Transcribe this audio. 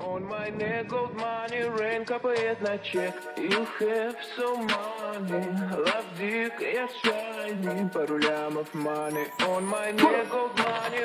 on my neck, gold money, rain капает на чек. You have so money, love dick, я shiny. Пару лямов money. On my neck, gold money,